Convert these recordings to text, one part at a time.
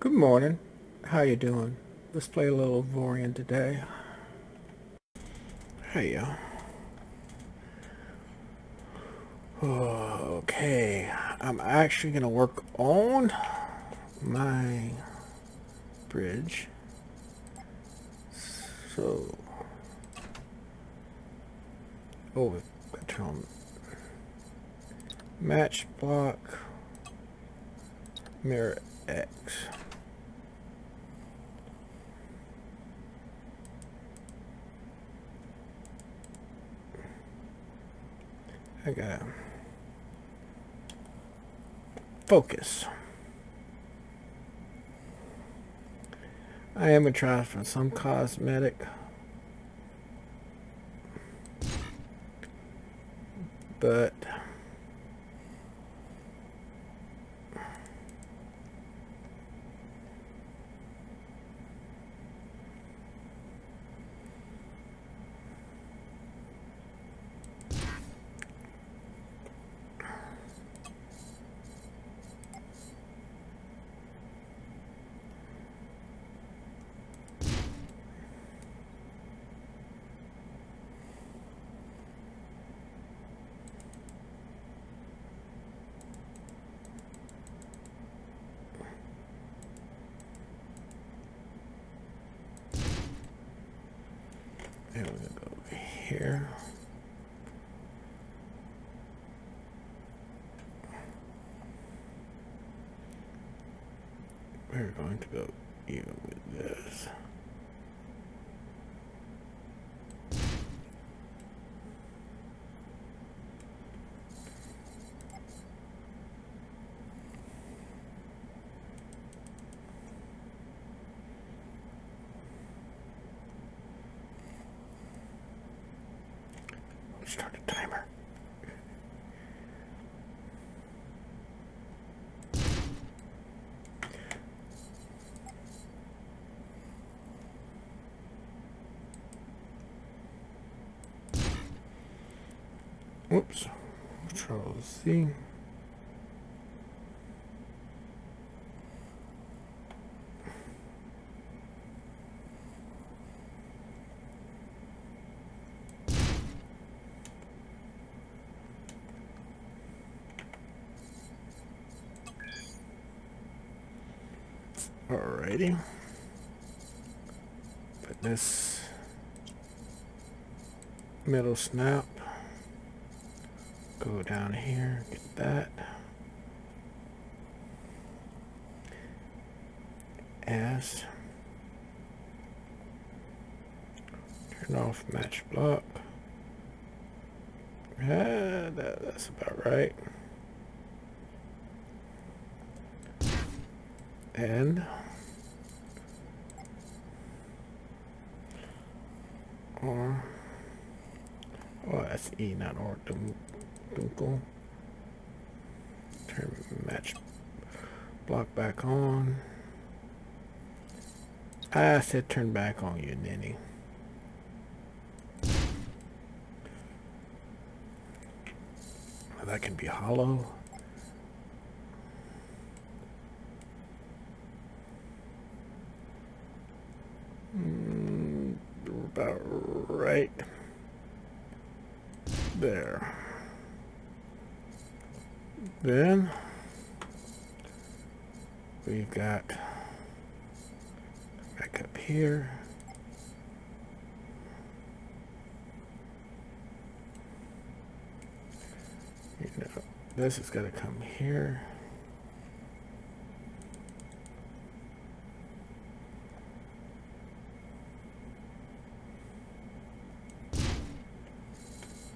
Good morning. How you doing? Let's play a little Avorion today. Hey, y'all. Okay, I'm actually to work on my bridge. So, oh, turn on match block mirror X. I gotta focus. I am a try for some cosmetic. But And we're gonna go over here. We're going to go even with this. Start a timer. Oops. Control C. Alrighty. Put this middle snap. Go down here, get that. S. Turn off match block. Yeah, that, that's about right. And or oh that's E not or Dunkel. Turn match block back on. I said turn back on you, Ninny. That can be hollow. Mm, about right there. Then we've got back up here. You know, this is going to come here.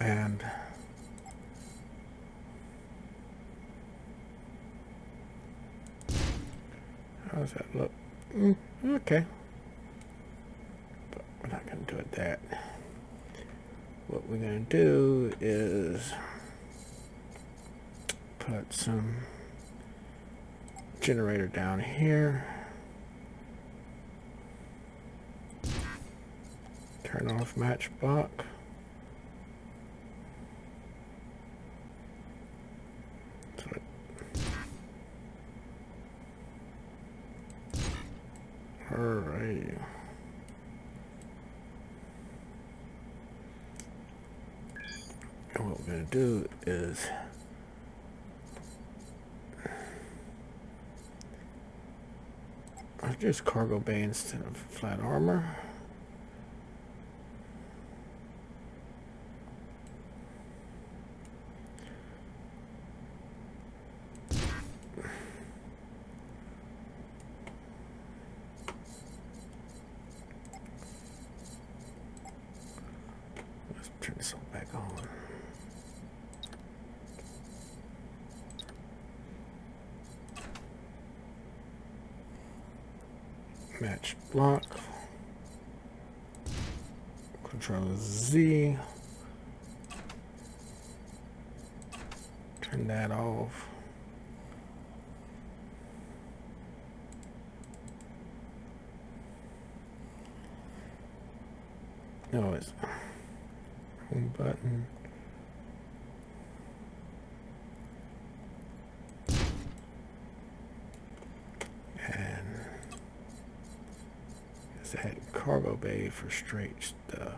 And how does that look? Mm, okay. But we're not going to do it that. What we're going to do is put some generator down here. Turn off match Alrighty. And what we're going to do is just cargo bay instead of flat armor. Let's turn this all back on. Match block. Control Z. Turn that off. No, it's home button. And is that cargo bay for straight stuff.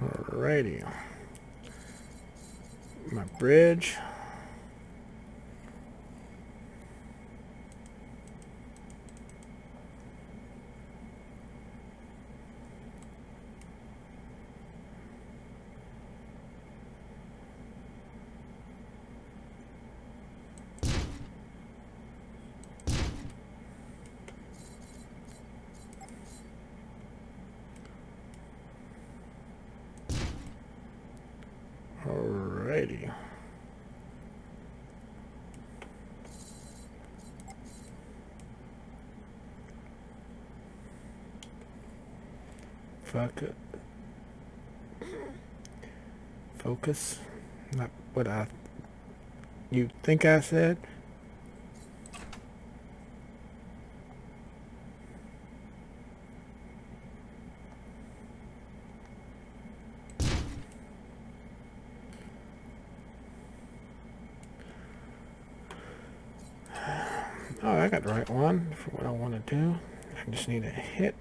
Alrighty. My bridge. Alrighty. It. Focus. Not what I you think I said. Oh, I got the right one for what I want to do. I just need a hit.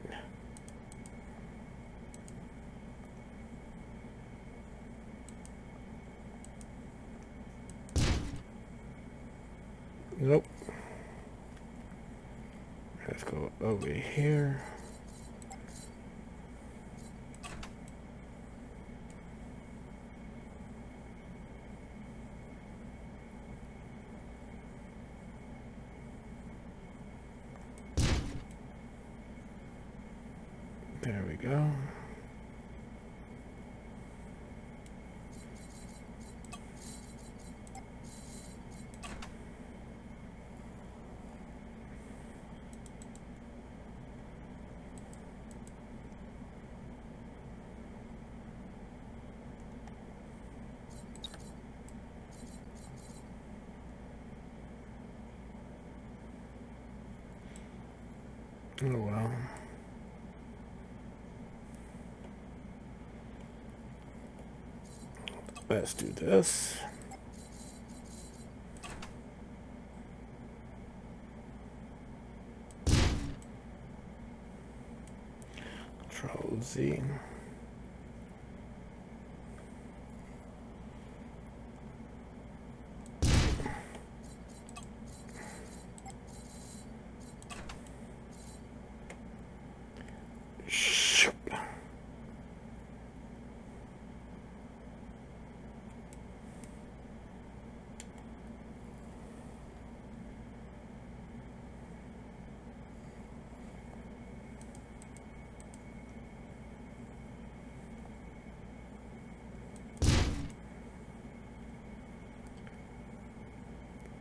Nope. Let's go over here. There we go. Oh well. Let's do this. Control Z.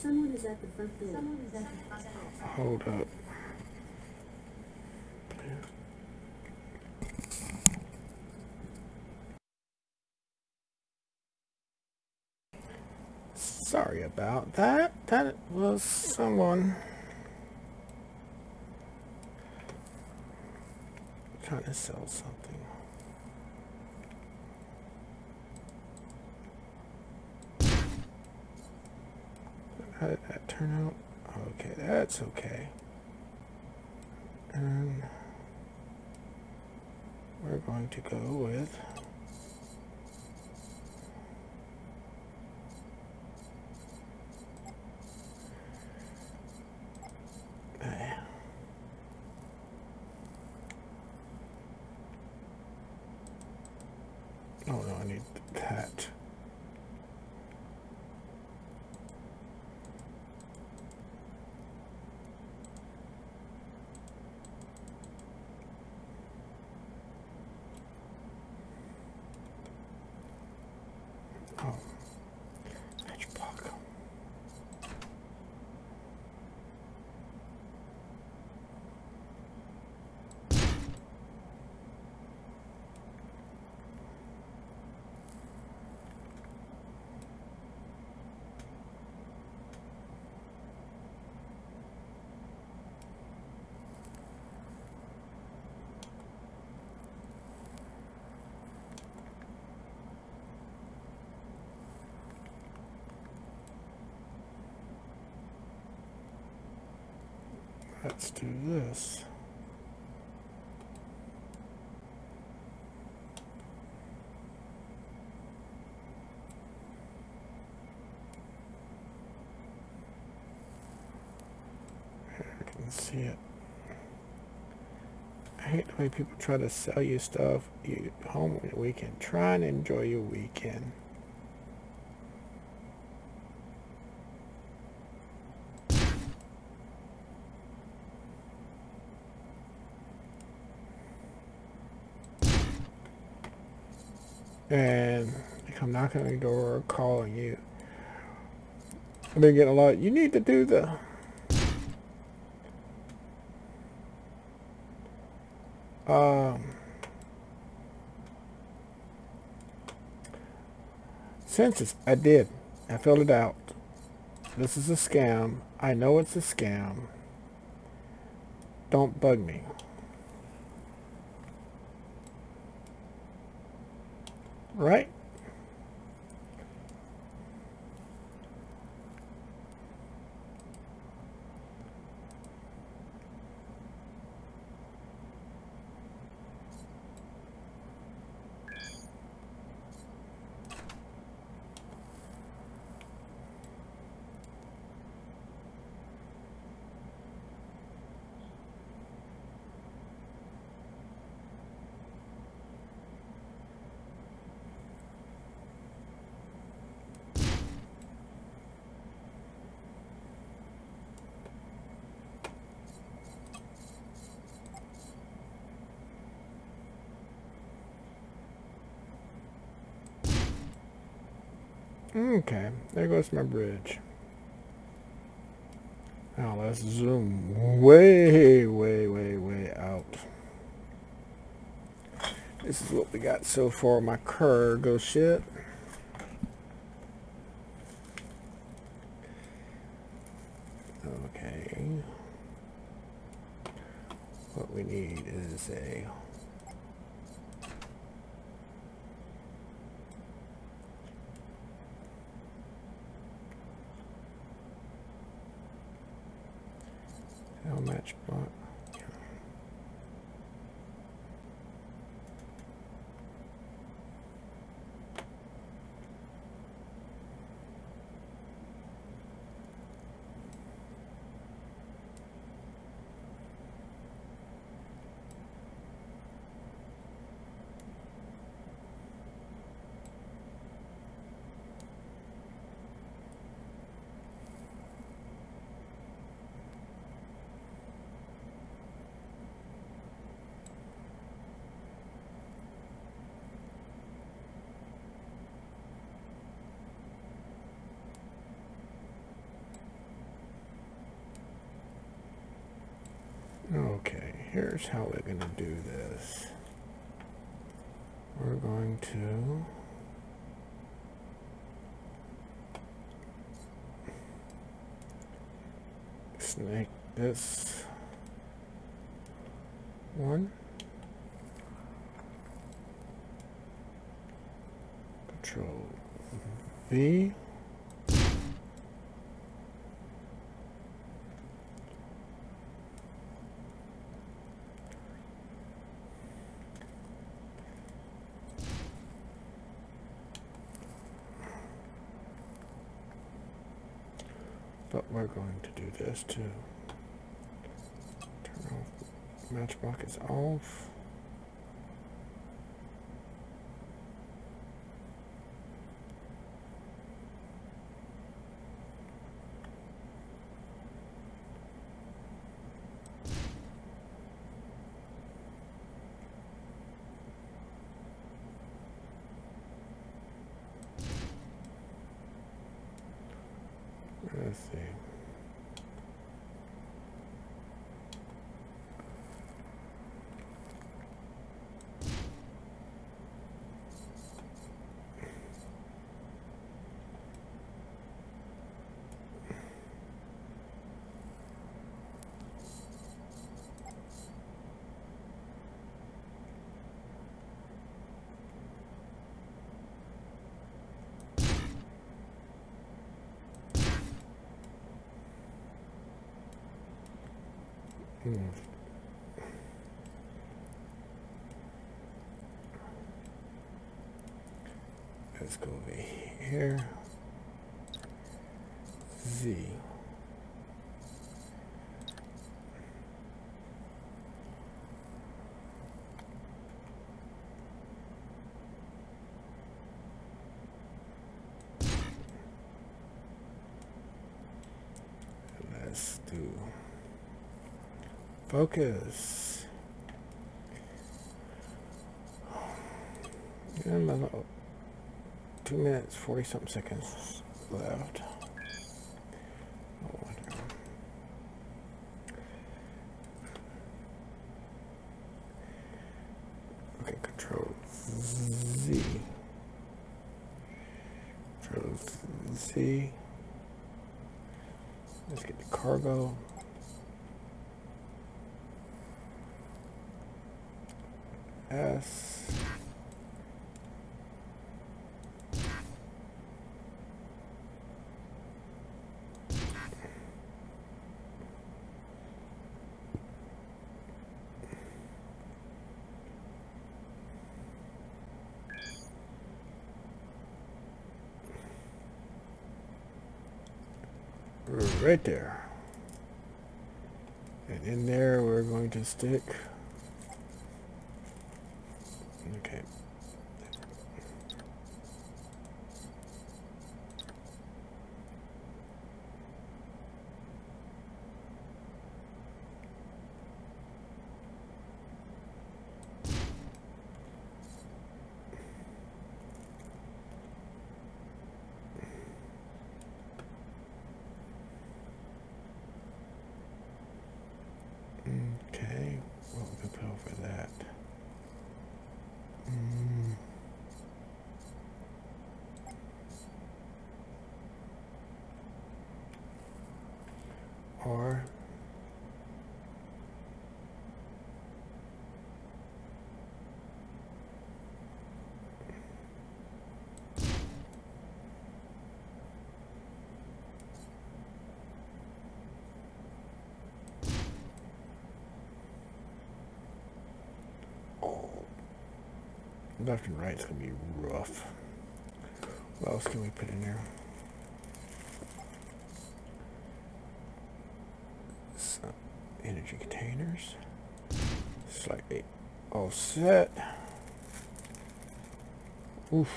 Someone is at the front door. Someone is at the front door. Hold up. Sorry about that. That was someone trying to sell something. How did that turn out? Okay, that's okay. And we're going to go with eh. Oh no, I need that. Oh, match block. Let's do this. I can see it. I hate the way people try to sell you stuff. You home on your weekend. Try and enjoy your weekend. And they come knocking on your door or calling you. I've been getting a lot. You need to do the. Um, census. I did. I filled it out. This is a scam. I know it's a scam. Don't bug me. Right? Okay, there goes my bridge. Now let's zoom way, way, way, way out. This is what we got so far. My cargo ship. Okay. What we need is a here's how we're going to do this. We're going to snake this one. Control V. going to do this too. Turn off match block is off. Let's see. Hmm. Let's go over here. Z. Let's do focus. Two minutes, 40 something seconds left. Oh, whatever. Okay, control Z. Control Z. Let's get the cargo. S. Right there. And in there we're going to stick Okay. Okay, what we can put over that? Mm. Or left and right right's gonna be rough. What else can we put in there? Some energy containers. Slightly all set. Oof.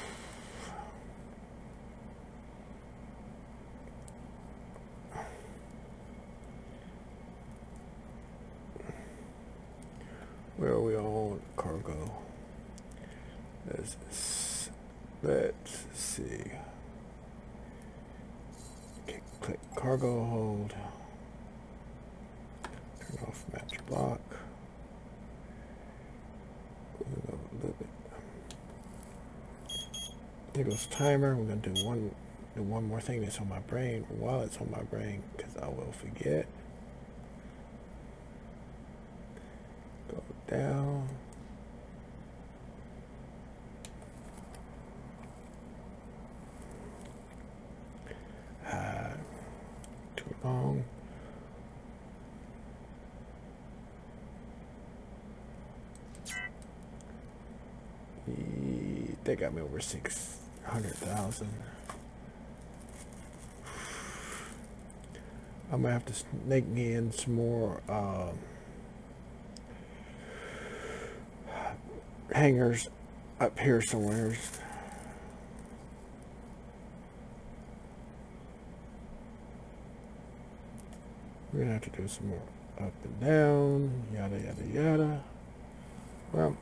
Where are we on cargo? Let's, s- let's see. Okay, click cargo hold. Turn off match block. Timer. We're gonna do one, do one more thing that's on my brain while it's on my brain, because I will forget. Go down. Uh, too long. They got me over six hundred thousand. I'm gonna have to snake me in some more um, hangars up here somewhere. We're gonna have to do some more up and down, yada yada yada. Well,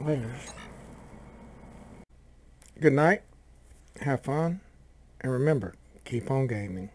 later. Good night. Have fun. And remember, keep on gaming.